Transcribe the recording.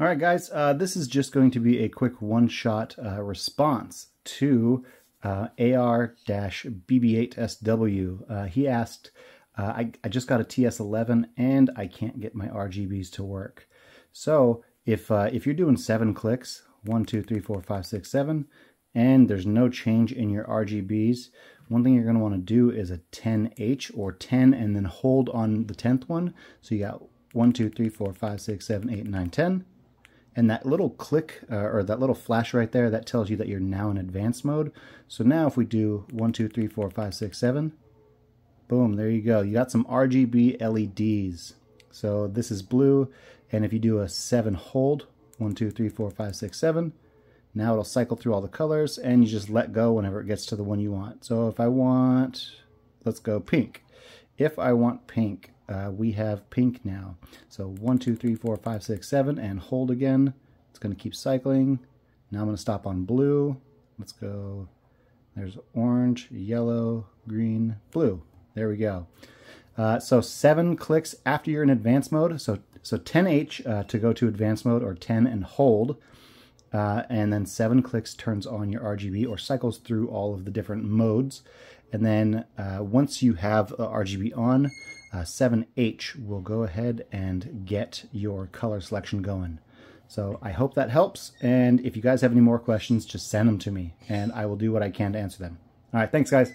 All right, guys, uh, this is just going to be a quick one-shot uh, response to uh, AR-BB8SW. Uh, he asked, uh, I, I, just got a TS11 and I can't get my RGBs to work. So if, uh, if you're doing seven clicks, one, two, three, four, five, six, seven, and there's no change in your RGBs, one thing you're going to want to do is a 10H or 10 and then hold on the 10th one. So you got 1, 2, 3, 4, 5, 6, 7, 8, 9, 10. And that little click uh, or that little flash right there, that tells you that you're now in advanced mode. So now if we do 1, 2, 3, 4, 5, 6, 7, boom, there you go. You got some RGB LEDs. So this is blue. And if you do a 7 hold, 1, 2, 3, 4, 5, 6, 7, now it'll cycle through all the colors and you just let go whenever it gets to the one you want. So if I want, let's go pink. If I want pink, uh, we have pink now. So one, two, three, four, five, six, seven, and hold again. It's going to keep cycling. Now I'm going to stop on blue. Let's go. There's orange, yellow, green, blue. There we go. Uh, so seven clicks after you're in advanced mode. So so 10H uh, to go to advanced mode or 10 and hold. Uh, and then seven clicks turns on your RGB or cycles through all of the different modes. And then uh, once you have RGB on, uh, 7H will go ahead and get your color selection going. So I hope that helps. And if you guys have any more questions, just send them to me and I will do what I can to answer them. All right, thanks guys.